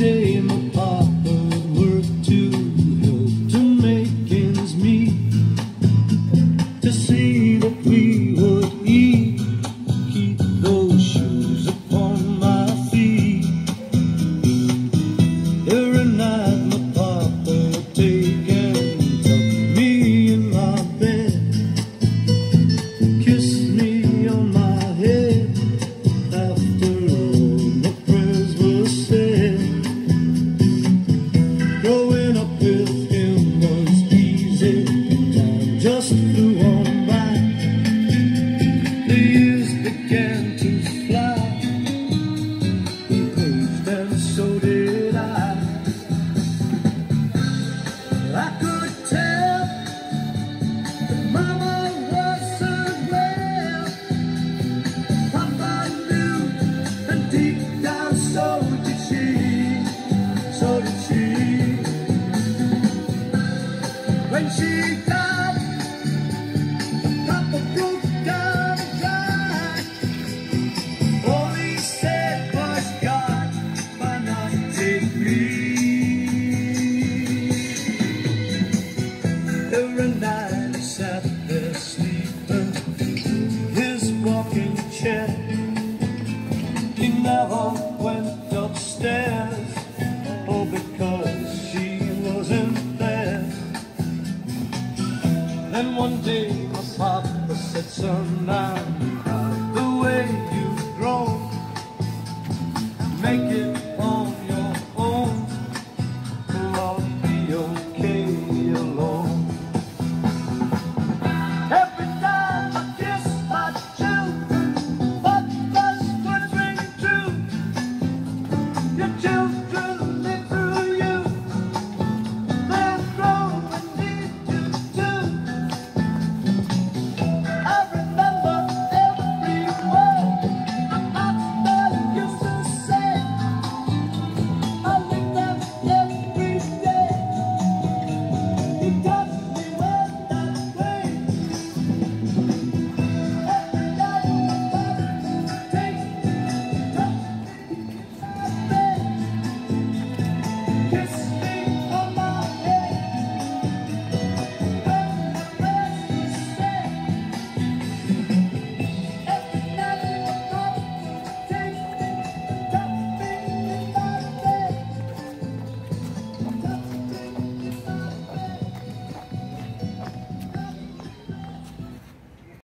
day so never went upstairs Oh, because she wasn't there Then one day my papa said, son, I the way you've grown Make it